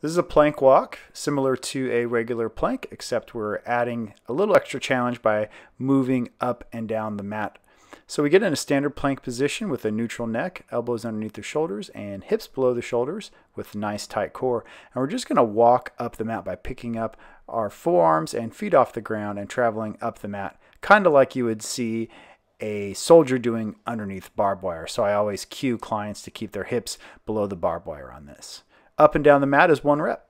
This is a plank walk, similar to a regular plank, except we're adding a little extra challenge by moving up and down the mat. So we get in a standard plank position with a neutral neck, elbows underneath the shoulders, and hips below the shoulders with nice tight core. And we're just going to walk up the mat by picking up our forearms and feet off the ground and traveling up the mat, kind of like you would see a soldier doing underneath barbed wire. So I always cue clients to keep their hips below the barbed wire on this. Up and down the mat is one rep.